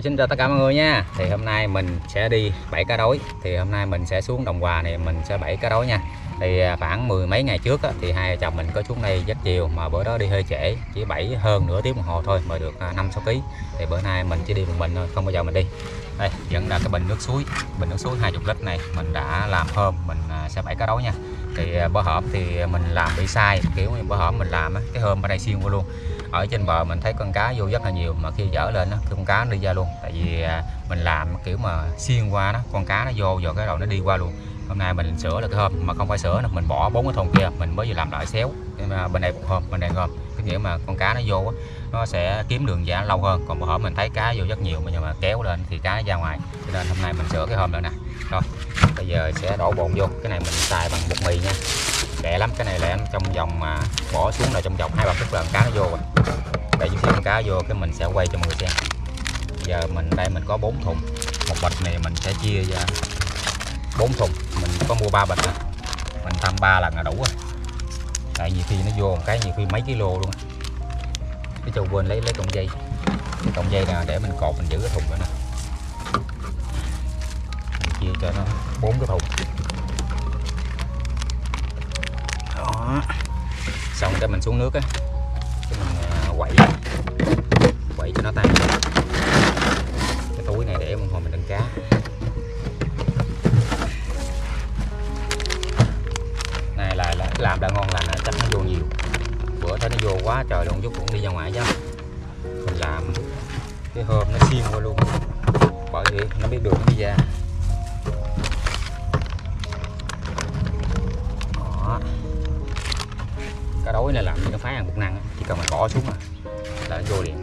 Rồi xin chào tất cả mọi người nha. Thì hôm nay mình sẽ đi bẫy cá đối Thì hôm nay mình sẽ xuống Đồng Hòa này mình sẽ bẫy cá đối nha. Thì à, khoảng mười mấy ngày trước á, thì hai chồng mình có xuống đây rất chiều Mà bữa đó đi hơi trễ Chỉ bẫy hơn nửa tiếng đồng hồ thôi mới được à, 5-6 kg Thì bữa nay mình chỉ đi một mình thôi Không bao giờ mình đi. Đây vẫn là cái bình nước suối. Bình nước suối 20 lít này Mình đã làm hôm mình à, sẽ bẫy cá đối nha. Thì bữa hổm thì mình làm bị sai Kiểu như bữa hổm mình làm á, cái hôm ở đây xuyên qua luôn ở trên bờ mình thấy con cá vô rất là nhiều mà khi dở lên á con cá nó đi ra luôn. Tại vì à, mình làm kiểu mà xuyên qua đó con cá nó vô rồi cái đầu nó đi qua luôn. Hôm nay mình sửa được cái hôm mà không phải sửa nữa mình bỏ bốn cái thùng kia mình mới vừa làm lại xéo. Bên đây một hôm bên đây hôm. Cái nghĩa mà con cá nó vô đó, nó sẽ kiếm đường giả lâu hơn. Còn bữa hôm mình thấy cá vô rất nhiều mà nhưng mà kéo lên thì cá ra ngoài. Cho nên hôm nay mình sửa cái hôm nữa nè. Rồi bây giờ sẽ đổ bồn vô. Cái này mình xài bằng bột mì nha lẹ lắm cái này lẹ trong vòng mà bỏ xuống là trong vòng hai ba phút là cá nó vô rồi. Để chút xíu con cá vô cái mình sẽ quay cho mọi người xem. Giờ mình đây mình có 4 thùng. Một bịch này mình sẽ chia ra 4 thùng. Mình có mua 3 bịch à, mình thăm ba lần là đủ rồi. Tại nhiều khi nó vô một cái nhiều khi mấy kg luôn cái châu quên lấy lấy cọng dây. Cái cọng dây nè để mình cột mình giữ cái thùng nữa nè. Mình chia cho nó bốn cái thùng. Xong cái mình xuống nước á cái mình à, quậy quậy cho nó tan. Cái túi này để một hồi mình đựng cá. Này là, là làm đã ngon lành là chắc nó vô nhiều. Bữa thấy nó vô quá trời luôn chút cũng đi ra ngoài chứ. Mình làm cái hôm nó xiên qua luôn. Bởi vì nó biết đường nó đi ra. Cá đối này làm gì nó phá ăn bột năng chỉ cần mình bỏ xuống à là vô liền.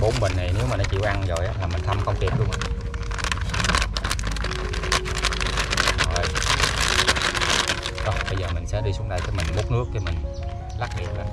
Bốn bình này nếu mà nó chịu ăn rồi á, là mình thăm không kịp luôn á. Rồi. rồi bây giờ mình sẽ đi xuống đây cái mình múc nước cái mình lắc đều lên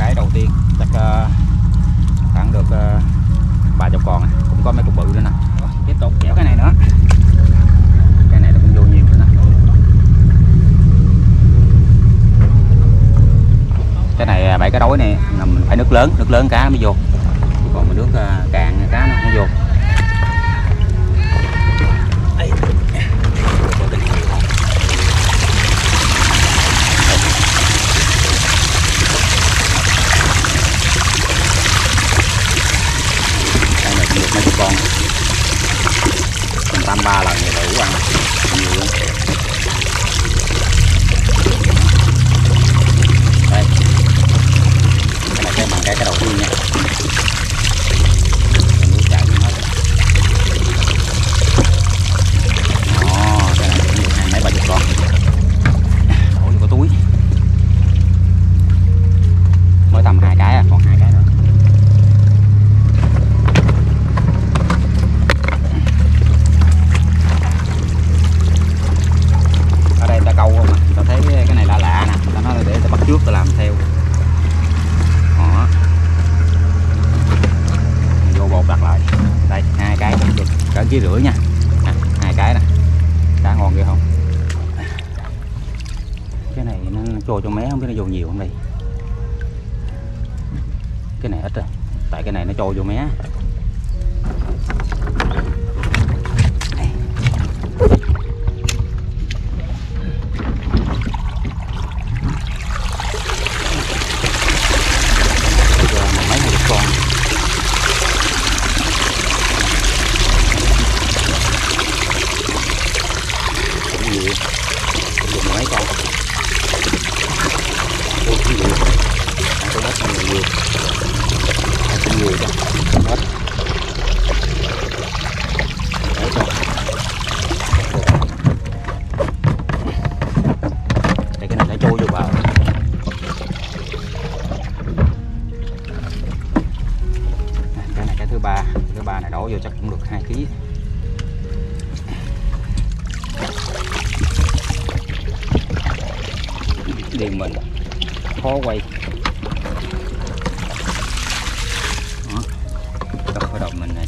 cái đầu tiên chắc uh, khoảng được ba ba chục con này. cũng có mấy cục bự nữa nè. Tiếp tục kéo cái này nữa. Cái này nó cũng vô nhiều nữa nè. Cái này ờ, bảy cái đối này là mình phải nước lớn nước lớn cá mới vô. Còn mà nước uh, cạn cá nó không vô. con mình tam ba lần thì đủ ăn. Nhiều luôn đây. Cái này cái bằng cái cái đầu tiên. ký rưỡi nha. À, hai cái nè. Cá ngon kia không? Cái này nó trôi cho mé không biết nó vô nhiều không đây? Cái này ít rồi. Tại cái này nó trôi vô mé.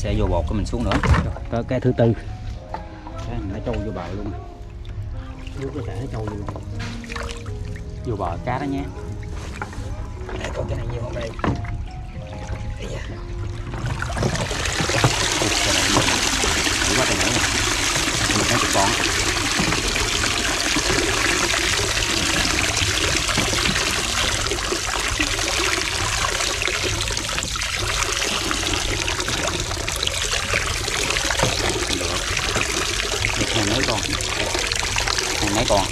Sẽ vô bột của mình xuống nữa Rồi, tới cái thứ tư cái này nó trâu vô bờ luôn nước chảy nó trâu vô luôn vô bờ cá đó nhé để coi cái này nhiều không đây quá trời nổi nè một cái chục con được hai mấy con hai mấy con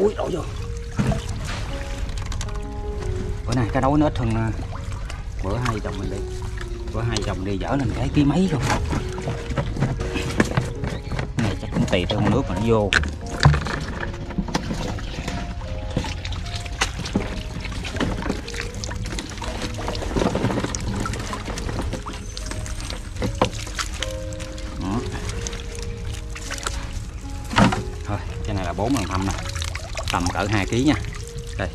cái túi đổ vô. Bữa nay cái đấu nó ít hơn à, bữa hai chồng mình đi. Bữa hai chồng đi dở lên cái ký mấy rồi này, chắc cũng tùy theo nước mà nó vô. Thôi, cái này là bốn lần thăm nè tầm cỡ 2 kg nha. Đây,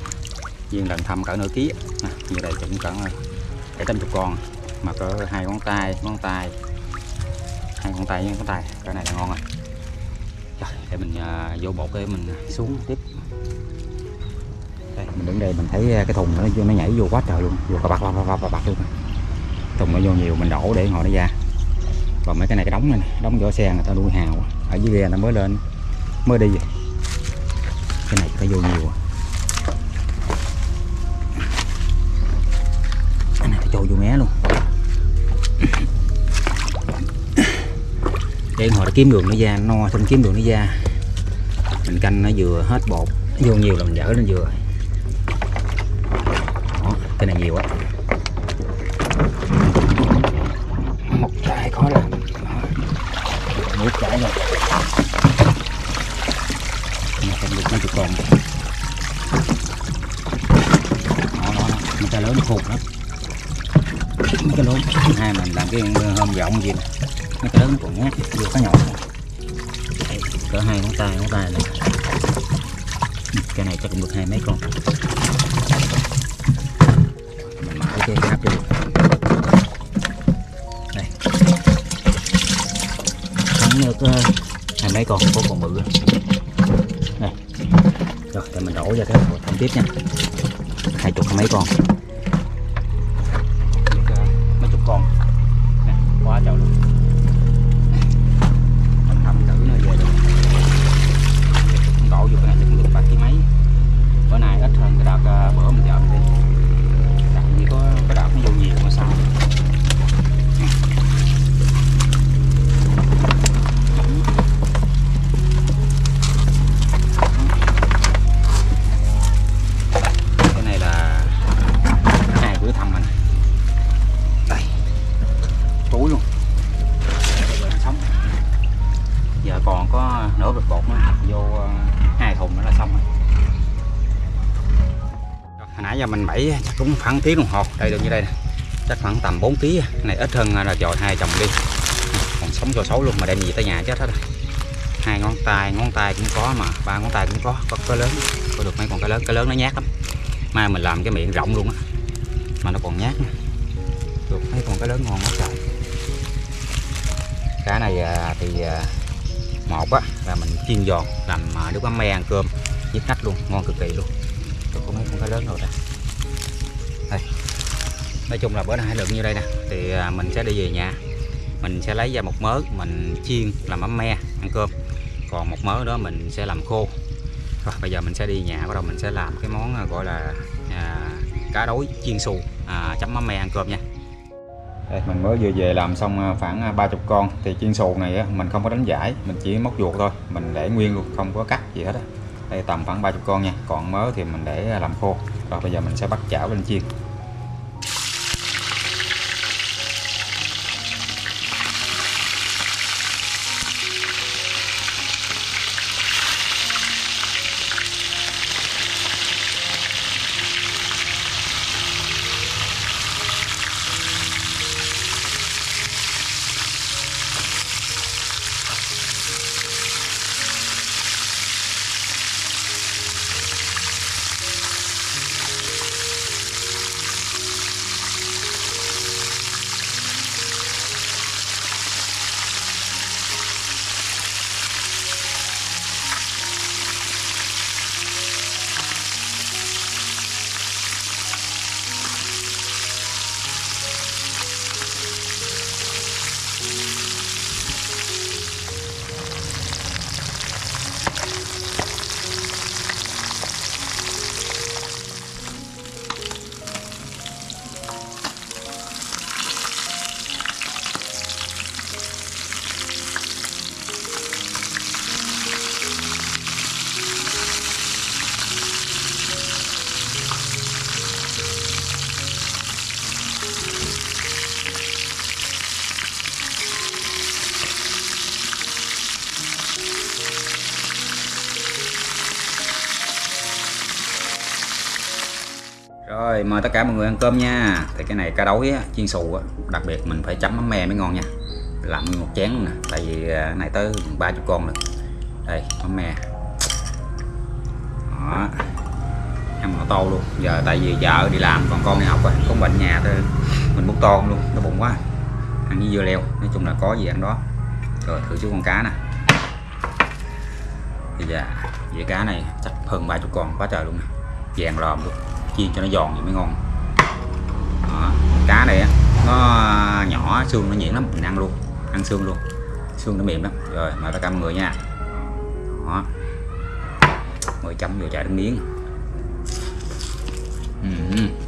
viên lần thăm cỡ nửa ký. Như đây cũng cỡ ờ, bảy trăm chục con, mà có hai ngón tay ngón tay. Hai ngón tay với ngón tay cái này là ngon rồi. Rồi để mình ờ, vô bột để mình xuống tiếp. Đây, mình đứng đây mình thấy ờ, cái thùng nó nó nhảy vô quá trời luôn, vô bạc bạc bạc bạc bạc luôn thùng nó vô nhiều mình đổ để ngồi nó ra. Còn mấy cái này cái đóng này đóng vỏ xe người ta nuôi hào. Ở dưới ghe nó mới lên, mới đi. vậy cái này phải vô nhiều à. cái này phải trôi vô mé luôn. Để hồi kiếm đường nó ra, no xong kiếm đường nó ra. Mình canh nó vừa hết bột vô nhiều là mình dở lên vừa. Đó, cái này nhiều á một chai khó làm. Nước chảy rồi mà không được con. Chuột con nó. Đó nó cái lớn khùng lắm. Mấy cái lớn hai mình làm cái hôm rộng gì nè. Mấy cái lớn còn nhát vừa có nhỏ. Cỡ hai ngón tay ngón tay này. Cái này chắc cũng được hai mấy con. Mình mở cái cáp cho được đây. Thắng được ờ, hai mấy con có còn bự rồi để mình đổ ra cái hộp. Tiếp nha. Hai chục mấy con. Phải chắc cũng khoảng tiếng đồng hồ. Đây, được như đây nè. Chắc khoảng tầm 4 tí này, ít hơn là chòi hai chồng đi. Còn sống cho xấu luôn mà đem gì tới nhà chết hết rồi. Hai ngón tay ngón tay cũng có mà. Ba ngón tay cũng có. Có cái lớn, có được mấy con cái lớn. Cái lớn nó nhát lắm. Mai mình làm cái miệng rộng luôn á. Mà nó còn nhát nữa. được mấy con cái lớn ngon quá trời. Cá này à, thì à, một á, là mình chiên giòn, làm à, nước mắm me ăn cơm. Nhít nách luôn, ngon cực kỳ luôn. Tôi có mấy con cái lớn rồi đây đây. Nói chung là bữa nay lượng như đây nè. Thì à, mình sẽ đi về nhà. Mình sẽ lấy ra một mớ mình chiên làm mắm me ăn cơm. Còn một mớ đó mình sẽ làm khô. Rồi bây giờ mình sẽ đi nhà bắt đầu mình sẽ làm cái món à, gọi là à, cá đối chiên xù à, chấm mắm me ăn cơm nha. Đây, mình mới vừa về làm xong à, khoảng 30 con. Thì chiên xù này mình không có đánh giải mình chỉ móc ruột thôi. Mình để nguyên luôn không có cắt gì hết á. Đây tầm khoảng 30 con nha. Còn mớ thì mình để làm khô rồi bây giờ mình sẽ bắt chảo lên chiên. Mời tất cả mọi người ăn cơm nha. Thì cái này cá đối á, chiên xù á, đặc biệt mình phải chấm mắm me mới ngon nha. Làm một chén nè Tại vì à, này tới 30 con rồi. Đây mắm me Đó. Ăn nó to luôn. Giờ tại vì vợ đi làm còn con đi học rồi không bệnh nhà thôi. Mình muốn to luôn Nó bụng quá. Ăn với dưa leo Nói chung là có gì ăn đó. Rồi thử chút con cá nè. Bây giờ dạ, dĩa cá này chắc hơn 30 con quá trời luôn nè. Vàng ròm luôn chiên cho nó giòn thì mới ngon đó. cá này nó nhỏ, xương nó nhuyễn lắm, mình ăn luôn, ăn xương luôn, xương nó mềm lắm rồi, mời tất cả mọi người nha đó mời chấm vô chạy nước miếng ừ.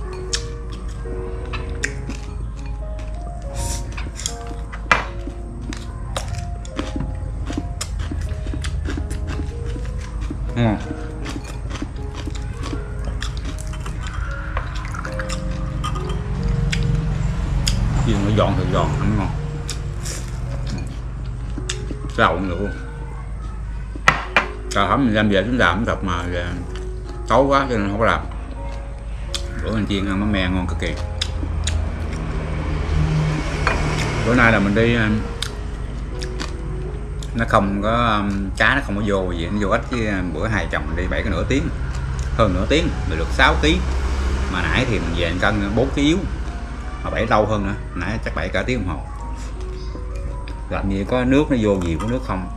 Chiên nó giòn thì giòn ăn ngon rau nữa được. cà hấm mình làm về chúng làm thật mà xấu quá cho nên không có làm. Bữa mình chiên ăn mắm me ngon cực kỳ. Bữa nay là mình đi nó không có cá nó không có vô gì, nó vô ít chứ bữa hai chồng đi bảy cái nửa tiếng, hơn nửa tiếng mình được 6 kg mà nãy thì mình về cân 4 kg họ bảy lâu hơn nữa. Nãy chắc bảy cả tiếng đồng hồ. Làm gì có nước nó vô gì có nước không?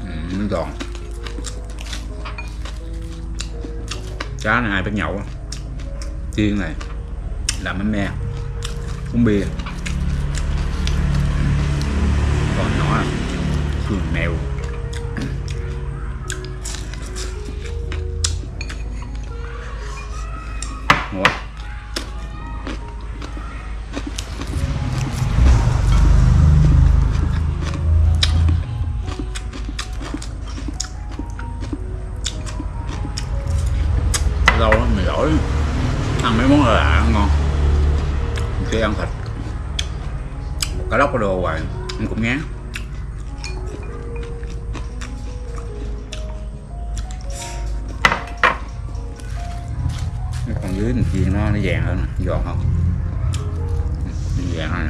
Ừ, nó giòn. Cá này ai biết nhậu chiên này làm bánh me uống bia. Ừ. Còn nhỏ sườn mèo. Ăn ngon. Khi ăn thịt. Một cá lóc có đồ hoài em cũng ngán. Còn dưới mình chiên nó nó vàng hơn giòn không vàng hơn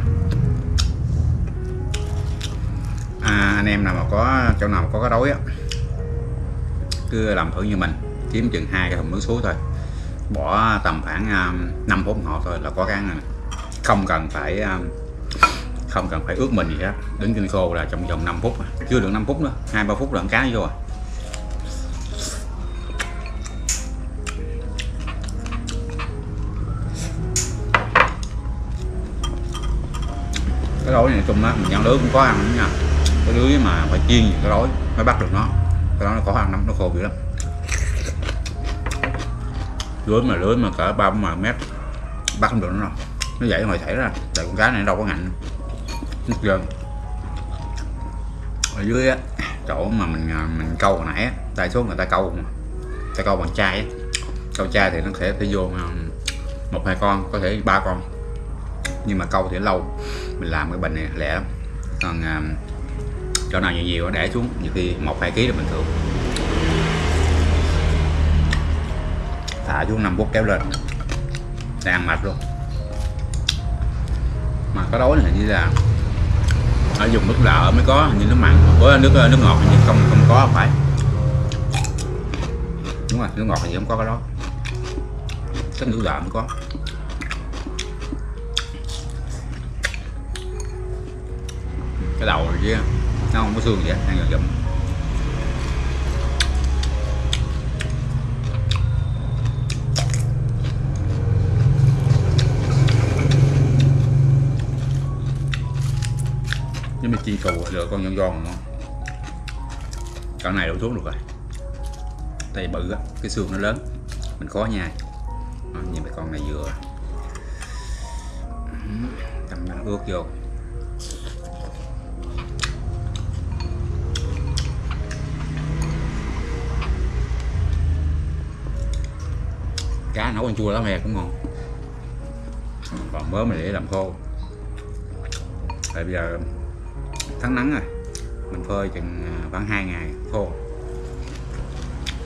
à, anh em nào mà có chỗ nào mà có cái đói á cứ làm thử như mình kiếm chừng hai cái thùng nước suối thôi bỏ tầm khoảng à, um, 5 phút họ thôi là có cái ăn rồi không cần phải um, không cần phải ướt mình gì hết. Đứng trên khô là trong vòng 5 phút chưa được 5 phút nữa hai ba phút là con cá vô à cái lối này chung á mình ăn lưới cũng có ăn lắm nha. Cái lưới mà phải chiên cái lối mới bắt được nó. Cái đó nó có ăn lắm nó khô dữ lắm lưới mà lưới mà cỡ ba bốn mét bắt không được nó đâu. Nó dậy ngoài xảy ra tại con cá này đâu có ngạnh. Nước ở dưới á chỗ mà mình à, mình câu hồi nãy á đa số người ta câu mà. Ta câu bằng chai á. Câu chai thì nó sẽ phải vô à, một hai con có thể ba con. Nhưng mà câu thì lâu mình làm cái bình này lẻ, lắm. Còn à, chỗ nào nhiều nhiều để xuống nhiều khi một hai ký là bình thường. Thả xuống 5 phút kéo lên để ăn mạch luôn. Mà cái đối này như là ở dùng nước lợ mới có như nước mặn. Với nước ờ, nước ngọt thì không không có phải. Đúng rồi, nước ngọt thì không có cái đó. Cái nước lợ mới có. Cái đầu này chứ nó không có xương gì ăn dần dần chi cầu lựa con nhon giòn ngon con này đổ xuống được rồi. Tay bự á cái xương nó lớn. Mình khó nhai. Đó, nhìn mấy con này vừa. Cầm nó ướt vô. Cá nấu ăn chua lá hè cũng ngon còn mớ mình để làm khô. Tại bây giờ tháng nắng rồi. Mình phơi chừng à, khoảng 2 ngày, khô.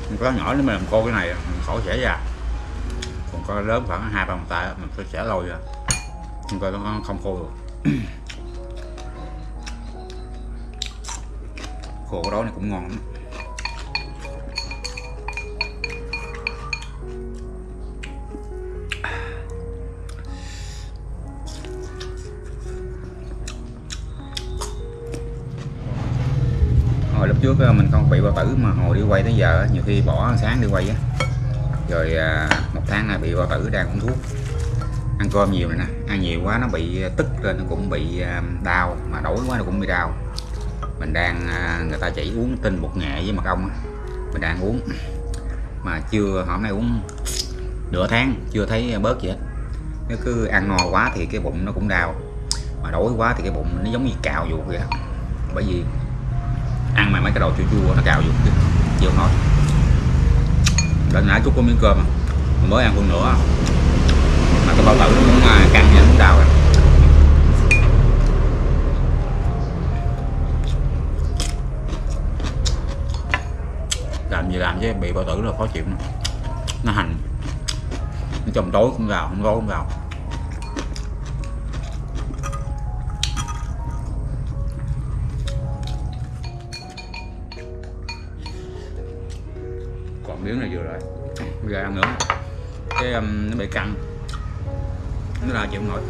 Mình có nhỏ nếu mà làm khô cái này, mình khỏi sẽ ra còn có lớn khoảng hai ba bàn tay mình sẽ xẻ lôi ra. Nhưng coi nó không khô được. Khô cái đó này cũng ngon lắm. Ngồi đi quay tới giờ nhiều khi bỏ sáng đi quay á. Rồi à, một tháng nay bị bao tử đang uống thuốc. Ăn cơm nhiều này nè, ăn nhiều quá nó bị tức lên, nó cũng bị à, đau, mà đói quá nó cũng bị đau. Mình đang à, người ta chỉ uống tinh bột nghệ với mật ong mình đang uống. Mà chưa, hôm nay uống nửa tháng, chưa thấy bớt gì hết. Nó cứ ăn no quá thì cái bụng nó cũng đau, mà đói quá thì cái bụng nó giống như cào vô vậy bởi vì ăn mà mấy cái đồ chua chua nó cào vô chịu nói lần nãy chút có miếng cơm à? mà mới ăn con nữa. Mà cái bao tử nó cũng căng vậy nó cũng đau rồi làm gì làm chứ, bị bao tử là khó chịu nữa. nó hành. Nó trong tối cũng gào không tối cũng gào miếng này vừa rồi. Bây giờ ăn nữa cái um, nó bị căng. Nó là chịu không nổi.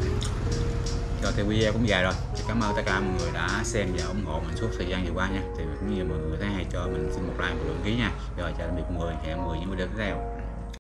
Rồi thì video cũng dài rồi. Thì cảm ơn tất cả mọi người đã xem và ủng hộ mình suốt thời gian vừa qua nha. Thì cũng như mọi người thấy hay cho mình xin một like một lượng ký nha. Rồi chào tạm biệt mọi người. Hẹn mọi người những video tiếp theo.